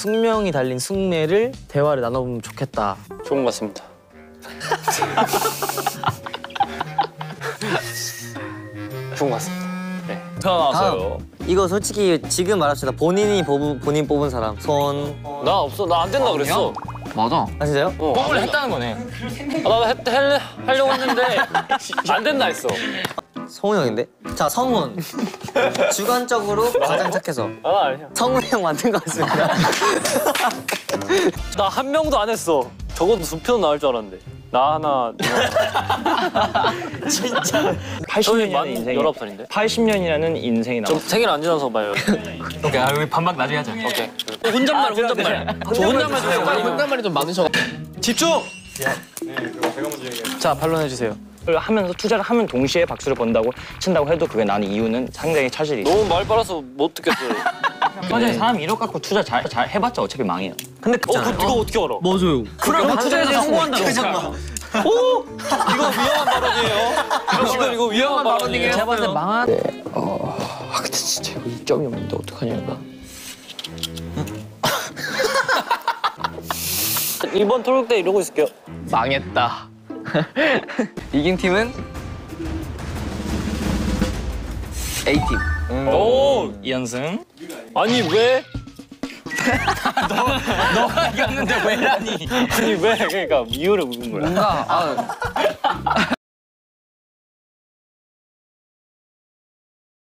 숙명이 달린 숙매를 대화를 나눠보면 좋겠다. 좋은 것 같습니다. 좋은 것 같습니다. 네. 태어나서요. 이거 솔직히 지금 말합시다. 본인이 뽑은, 본인 뽑은 사람. 손. 나 없어. 나 안 된다 그랬어. 맞아. 아, 진짜요? 어, 된다. 했다는 거네. 아, 나도 했, 헬, 하려고 했는데 안 된다 했어. 성훈 형인데? 자, 성훈. 주관적으로 가장 착해서. 아, 아니야. 성훈 형 만든 것 같습니다. 나 한 명도 안 했어. 적어도 두 편 나올 줄 알았는데. 나 하나. 80년이라는 만 인생이 19살인데? 80년이라는 인생이. 좀 생일 안 지나서 봐요. 오케이, 아, 우리 반박 나중에 하자. 오케이. 혼잣말, 혼잣말. 저 혼잣말 좀 해요. 혼잣말이 좀 많으셔. 집중! 자, 반론해 주세요. 를 하면서 투자를 하면 동시에 박수를 번다고 친다고 해도 그게 나는 이유는 상당히 차질이 있어. 너무 말 빨아서 못 듣겠어요. 맞아요. 사람 1억 갖고 투자 잘, 잘 해봤자 어차피 망해요. 근데 어, 그, 이거 어떻게 알아? 맞아요. 그럼 투자에서 성공한다고. 이거 위험한 발언이에요. 지금 이거 위험한 발언이에요. 제가 봤을 때 망한 아 근데 진짜 이거 이점이 없는데 어떡하냐 나. 이번 토론 때 이러고 있을게요. 망했다. 이긴 팀은 A 팀. 오, 이연승. 아니 왜? 너가 이겼는데 왜라니? 아니 왜? 그러니까 이유를 묻는 거야. 뭔가 아